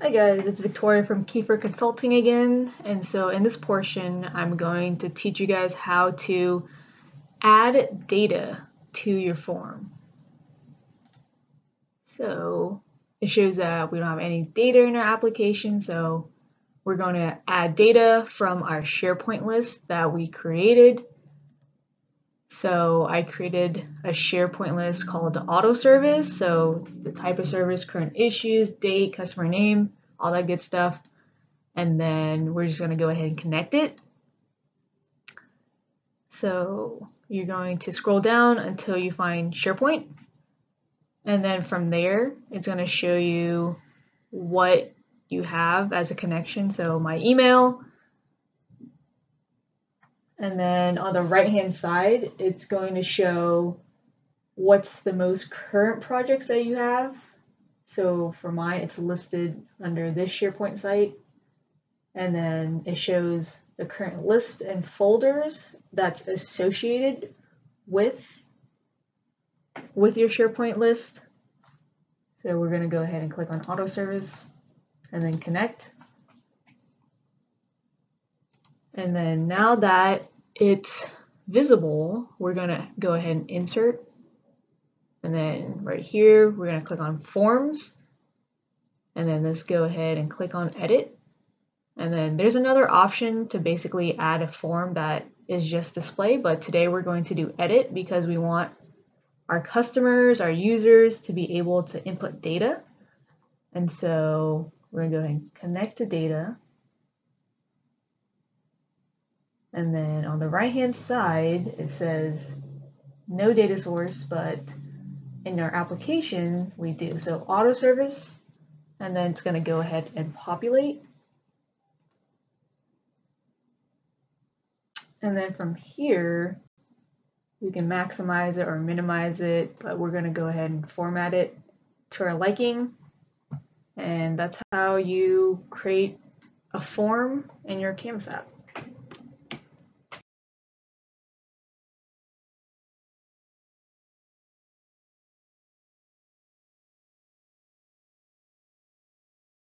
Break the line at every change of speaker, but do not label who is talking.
Hi guys, it's Victoria from Kiefer Consulting again. And so in this portion, I'm going to teach you guys how to add data to your form. So it shows that we don't have any data in our application. So we're going to add data from our SharePoint list that we created. So I created a SharePoint list called the auto service. So the type of service, current issues, date, customer name, all that good stuff. And then we're just going to go ahead and connect it. So you're going to scroll down until you find SharePoint. And then from there, it's going to show you what you have as a connection. So my email, and then on the right hand side, it's going to show what's the most current projects that you have. So for mine, it's listed under this SharePoint site. And then it shows the current list and folders that's associated with, with your SharePoint list. So we're going to go ahead and click on auto service and then connect. And then now that it's visible, we're gonna go ahead and insert. And then right here, we're gonna click on forms. And then let's go ahead and click on edit. And then there's another option to basically add a form that is just display, but today we're going to do edit because we want our customers, our users to be able to input data. And so we're gonna go ahead and connect to data. And then on the right hand side, it says no data source, but in our application, we do. So auto service, and then it's gonna go ahead and populate. And then from here, we can maximize it or minimize it, but we're gonna go ahead and format it to our liking. And that's how you create a form in your Canvas app.